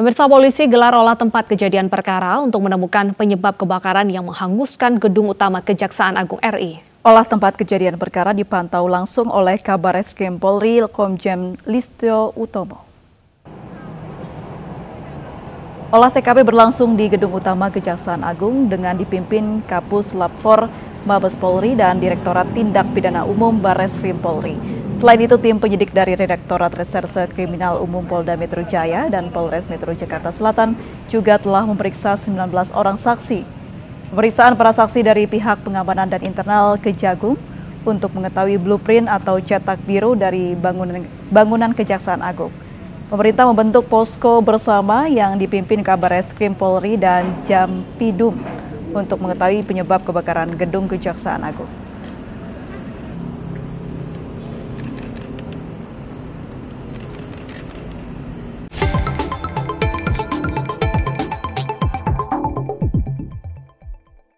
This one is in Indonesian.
Pemirsa polisi gelar olah tempat kejadian perkara untuk menemukan penyebab kebakaran yang menghanguskan gedung utama Kejaksaan Agung RI. Olah tempat kejadian perkara dipantau langsung oleh Kabar Eskrim Polri Komjen Listio Utomo. Olah TKP berlangsung di gedung utama Kejaksaan Agung dengan dipimpin Kapus Lapfor Mabes Polri dan Direktorat Tindak Pidana Umum Barreskrim Polri. Selain itu, tim penyidik dari Redaktorat Reserse Kriminal Umum Polda Metro Jaya dan Polres Metro Jakarta Selatan juga telah memeriksa 19 orang saksi. Pemeriksaan para saksi dari pihak pengamanan dan internal Kejagung untuk mengetahui blueprint atau cetak biru dari bangunan, bangunan Kejaksaan Agung. Pemerintah membentuk posko bersama yang dipimpin Kabar Eskrim Polri dan Jampidum untuk mengetahui penyebab kebakaran gedung Kejaksaan Agung.